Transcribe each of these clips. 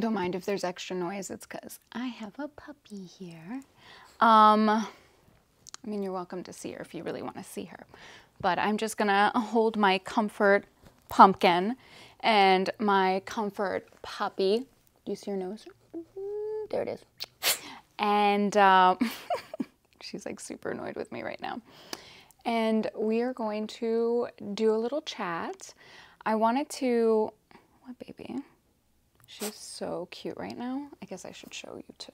don't mind if there's extra noise. It's because I have a puppy here. Um, I mean, you're welcome to see her if you really want to see her. But I'm just going to hold my comfort pumpkin and my comfort puppy. Do you see her nose? Mm-hmm, there it is. And um, she's like super annoyed with me right now. And we are going to do a little chat. I wanted to, what baby? She's so cute right now. I guess I should show you to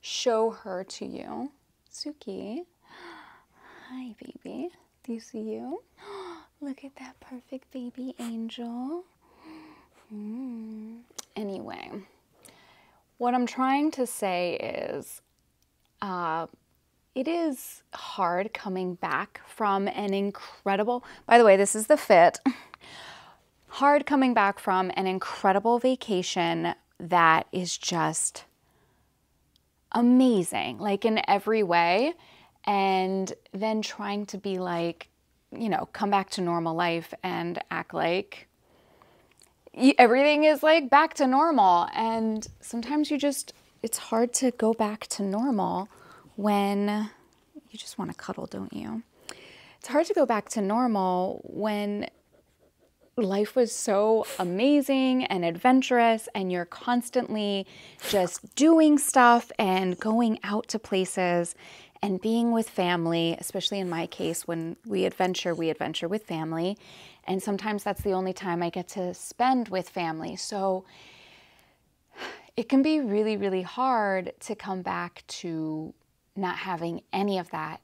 show her to you. Suki. Hi, baby. Do you see you? Look at that perfect baby angel. Mm. Anyway, what I'm trying to say is uh, it is hard coming back from an incredible, by the way, this is the fit. hard coming back from an incredible vacation that is just amazing, like in every way. And then trying to be like, you know, come back to normal life and act like everything is like back to normal. And sometimes you just, it's hard to go back to normal when you just want to cuddle, don't you? It's hard to go back to normal when life was so amazing and adventurous, and you're constantly just doing stuff and going out to places and being with family, especially in my case, when we adventure, we adventure with family. And sometimes that's the only time I get to spend with family. So it can be really, really hard to come back to not having any of that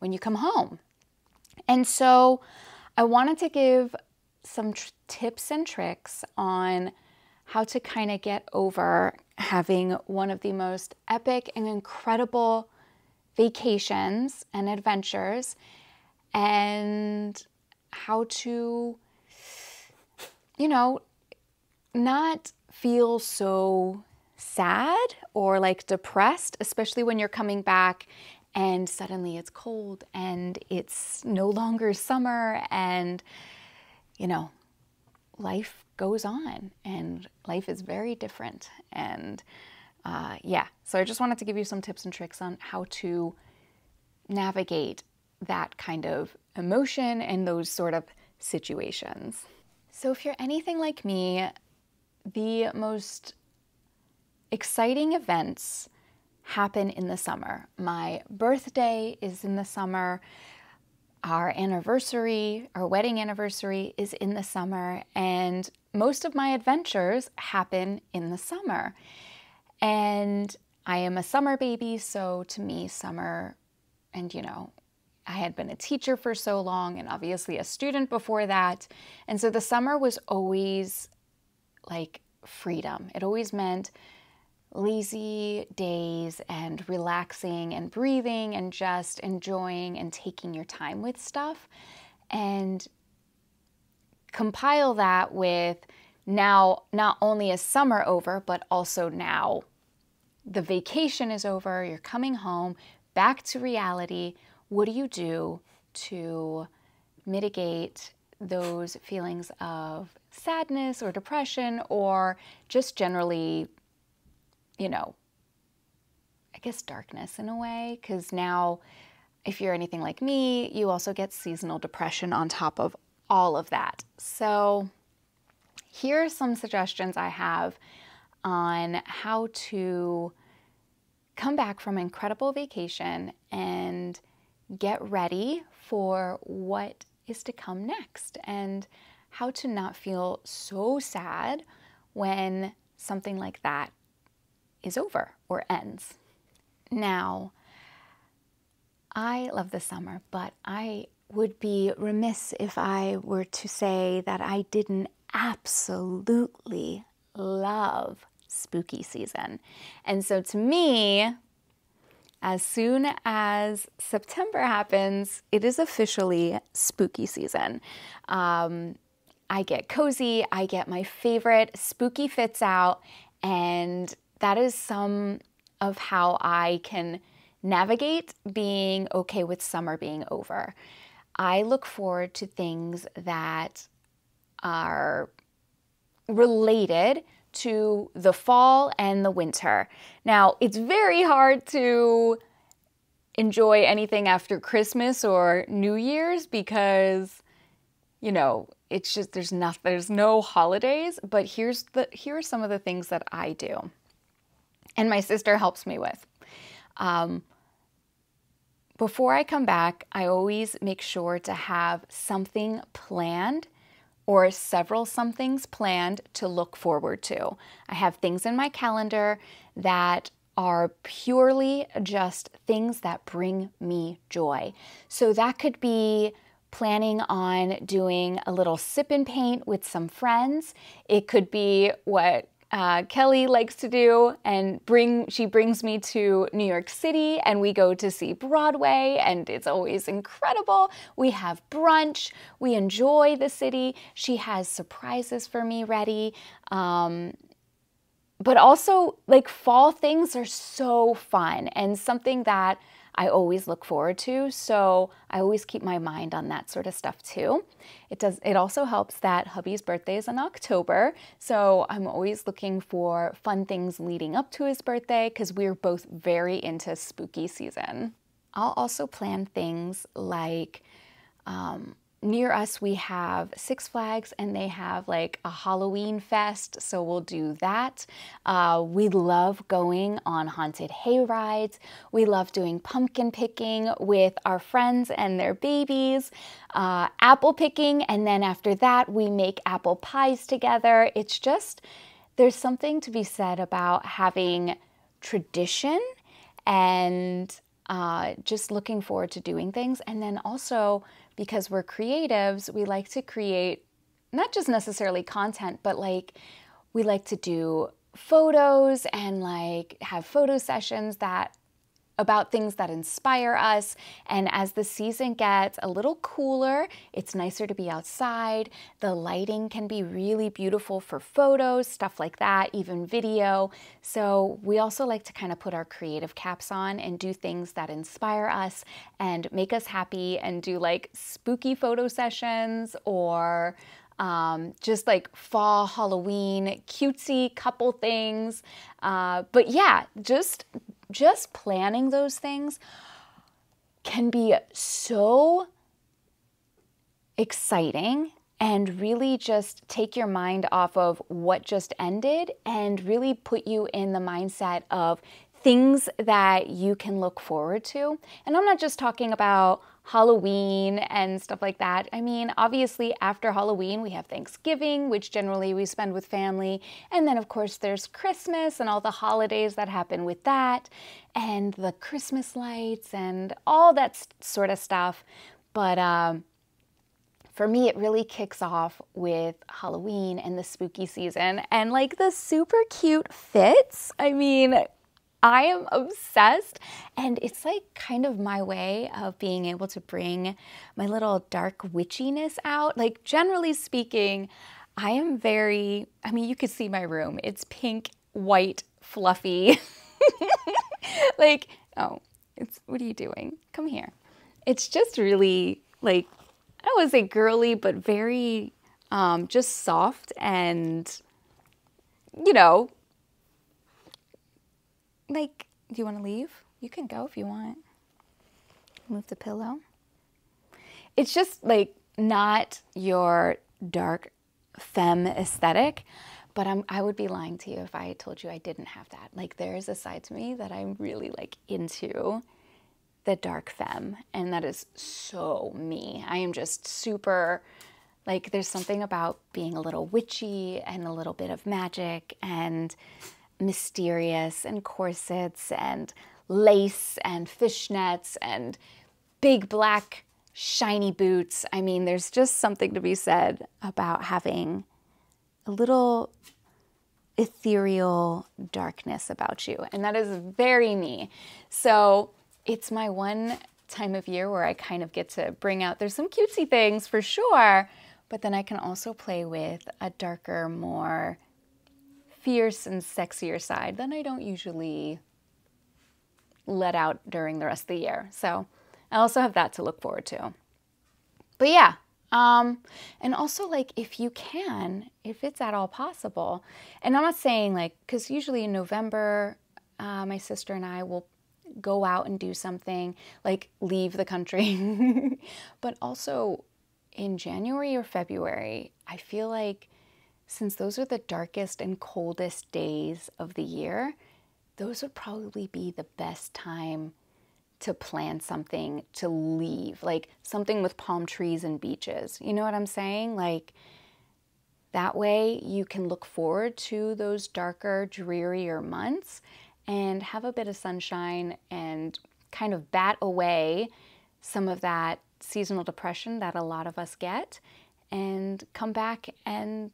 when you come home. And so I wanted to give some tr- tips and tricks on how to kind of get over having one of the most epic and incredible vacations and adventures and how to, you know, not feel so sad or like depressed, especially when you're coming back and suddenly it's cold and it's no longer summer and you know life goes on and life is very different. And uh, yeah so i just wanted to give you some tips and tricks on how to navigate that kind of emotion and those sort of situations. So if you're anything like me the most exciting events happen in the summer. My birthday is in the summer. Our anniversary, our wedding anniversary is in the summer, and most of my adventures happen in the summer. And I am a summer baby, so to me, summer, and you know, I had been a teacher for so long and obviously a student before that. And so the summer was always like freedom. It always meant lazy days and relaxing and breathing and just enjoying and taking your time with stuff and compile that with now not only is summer over but also now the vacation is over you're coming home back to reality. What do you do to mitigate those feelings of sadness or depression or just generally you know, I guess darkness in a way, because now, if you're anything like me, you also get seasonal depression on top of all of that. So, here are some suggestions I have on how to come back from an incredible vacation and get ready for what is to come next and how to not feel so sad when something like that is over or ends. Now, I love the summer, but I would be remiss if I were to say that I didn't absolutely love spooky season. And so to me, as soon as September happens, it is officially spooky season. Um, I get cozy, I get my favorite spooky fits out, and that is some of how I can navigate being okay with summer being over. I look forward to things that are related to the fall and the winter. Now, it's very hard to enjoy anything after Christmas or New Year's because you know, it's just there's nothing there's no holidays, but here's the here are some of the things that I do. And my sister helps me with. Um, before I come back, I always make sure to have something planned or several somethings planned to look forward to. I have things in my calendar that are purely just things that bring me joy. So that could be planning on doing a little sip and paint with some friends. It could be what uh, Kelly likes to do and bring she brings me to New York City and we go to see Broadway and it's always incredible. We have brunch, we enjoy the city. She has surprises for me ready. Um, but also like fall things are so fun and something that I always look forward to. So I always keep my mind on that sort of stuff too. It does it also helps that hubby's birthday is in October. So I'm always looking for fun things leading up to his birthday because we're both very into spooky season. I'll also plan things like um, near us we have Six Flags and they have like a Halloween fest, so we'll do that. Uh, we love going on haunted hay rides. We love doing pumpkin picking with our friends and their babies, uh, apple picking, and then after that we make apple pies together. It's just there's something to be said about having tradition and uh, just looking forward to doing things, and then also because we're creatives, we like to create not just necessarily content, but like we like to do photos and like have photo sessions that about things that inspire us. And as the season gets a little cooler, it's nicer to be outside. The lighting can be really beautiful for photos, stuff like that, even video. So we also like to kind of put our creative caps on and do things that inspire us and make us happy and do like spooky photo sessions or um, just like fall, Halloween, cutesy couple things. Uh, but yeah, just just planning those things can be so exciting and really just take your mind off of what just ended and really put you in the mindset of things that you can look forward to. And I'm not just talking about Halloween and stuff like that. I mean, obviously, after Halloween, we have Thanksgiving, which generally we spend with family. And then, of course, there's Christmas and all the holidays that happen with that, and the Christmas lights and all that sort of stuff. But, um, for me, it really kicks off with Halloween and the spooky season and like the super cute fits. I mean, I am obsessed. And it's like kind of my way of being able to bring my little dark witchiness out. Like, generally speaking, I am very, I mean, you could see my room. It's pink, white, fluffy. like, oh, it's, what are you doing? Come here. It's just really like, I don't want to say girly, but very um, just soft and, you know, like, do you want to leave? You can go if you want. Move the pillow. It's just like not your dark femme aesthetic, but I'm, I would be lying to you if I told you I didn't have that. Like, there is a side to me that I'm really like into the dark femme, and that is so me. I am just super like there's something about being a little witchy and a little bit of magic and mysterious and corsets and lace and fishnets and big black shiny boots. I mean, there's just something to be said about having a little ethereal darkness about you. And that is very me. So it's my one time of year where I kind of get to bring out, there's some cutesy things for sure, but then I can also play with a darker, more fierce and sexier side than I don't usually let out during the rest of the year. So I also have that to look forward to. But yeah, Um, and also, like, if you can, if it's at all possible, and I'm not saying like, because usually in November, uh, my sister and I will go out and do something, like leave the country. but also in January or February, I feel like since those are the darkest and coldest days of the year, those would probably be the best time to plan something to leave, like something with palm trees and beaches. You know what I'm saying? Like that way you can look forward to those darker, drearier months and have a bit of sunshine and kind of bat away some of that seasonal depression that a lot of us get and come back and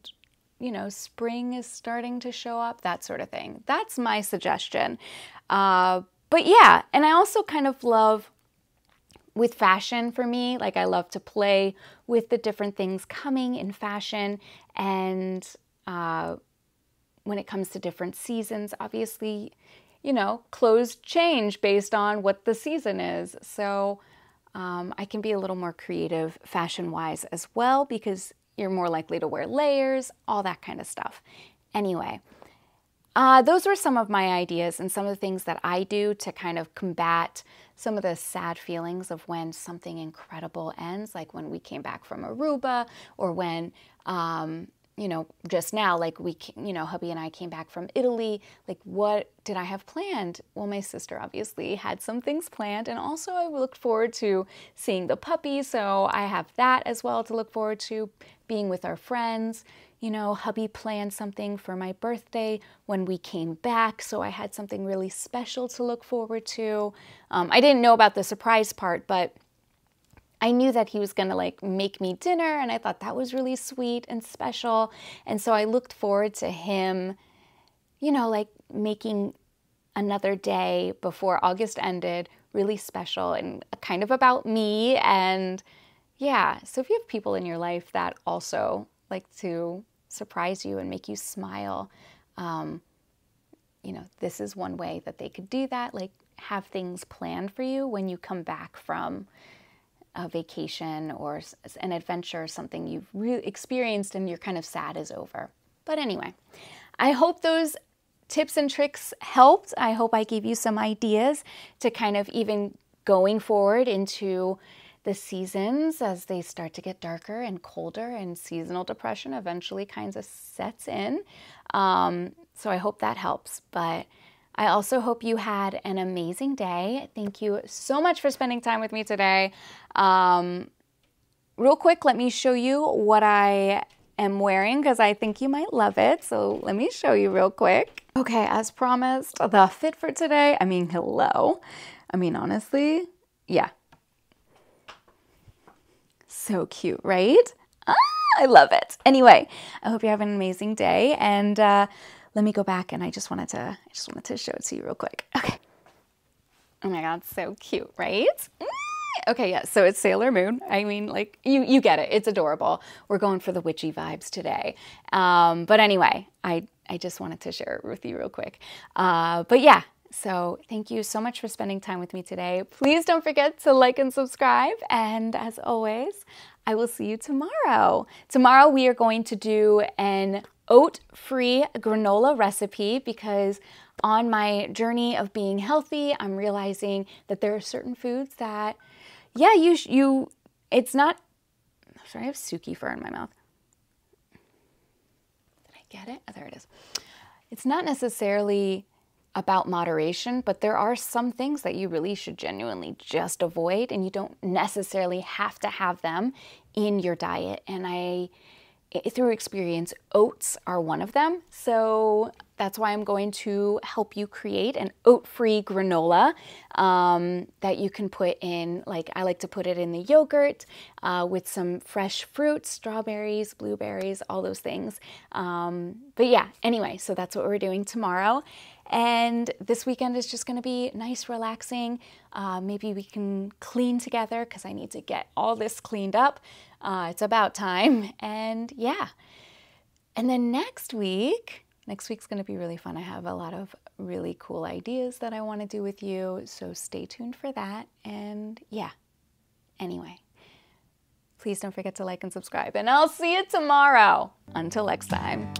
you know spring is starting to show up that sort of thing that's my suggestion uh, but yeah and i also kind of love with fashion for me like i love to play with the different things coming in fashion and uh, when it comes to different seasons obviously you know, clothes change based on what the season is. So um, I can be a little more creative fashion wise as well because you're more likely to wear layers, all that kind of stuff. Anyway, uh, those were some of my ideas and some of the things that I do to kind of combat some of the sad feelings of when something incredible ends, like when we came back from Aruba or when um, you know, just now, like we, you know, hubby and I came back from Italy. Like, what did I have planned? Well, my sister obviously had some things planned, and also I looked forward to seeing the puppy, so I have that as well to look forward to. Being with our friends, you know, hubby planned something for my birthday when we came back, so I had something really special to look forward to. Um, I didn't know about the surprise part, but I knew that he was to like make me dinner and I thought that was really sweet and special. And so I looked forward to him, you know, like making another day before August ended really special and kind of about me. And yeah, so if you have people in your life that also like to surprise you and make you smile, um, you know, this is one way that they could do that. Like have things planned for you when you come back from a vacation or an adventure, something you've really experienced and you're kind of sad is over. But anyway, I hope those tips and tricks helped. I hope I gave you some ideas to kind of even going forward into the seasons as they start to get darker and colder and seasonal depression eventually kind of sets in. Um, so I hope that helps. But I also hope you had an amazing day. Thank you so much for spending time with me today. Um, real quick, let me show you what I am wearing because I think you might love it. So let me show you real quick. Okay, as promised, the fit for today. I mean, hello. I mean, honestly, yeah. So cute, right? Ah, I love it. Anyway, I hope you have an amazing day and uh, let me go back and I just wanted to I just wanted to show it to you real quick. Okay. Oh my god, so cute, right? Mm. Okay, yeah, so it's Sailor Moon. I mean, like, you, you get it. It's adorable. We're going for the witchy vibes today. Um, but anyway, I, I just wanted to share it with you real quick. Uh, but yeah, so thank you so much for spending time with me today. Please don't forget to like and subscribe. And as always, I will see you tomorrow. Tomorrow we are going to do an oat-free granola recipe because on my journey of being healthy, I'm realizing that there are certain foods that, yeah, you, you, it's not, sorry, I have Suki fur in my mouth. Did I get it? Oh, there it is. It's not necessarily about moderation, but there are some things that you really should genuinely just avoid, and you don't necessarily have to have them in your diet. And I, through experience, oats are one of them. So that's why I'm going to help you create an oat-free granola um, that you can put in, like I like to put it in the yogurt uh, with some fresh fruits, strawberries, blueberries, all those things. Um, but yeah, anyway, so that's what we're doing tomorrow. And this weekend is just going to be nice, relaxing. Uh, maybe we can clean together because I need to get all this cleaned up. Uh, it's about time. And yeah. And then next week, next week's going to be really fun. I have a lot of really cool ideas that I want to do with you. So stay tuned for that. And yeah. Anyway, Please don't forget to like and subscribe, and I'll see you tomorrow. Until next time.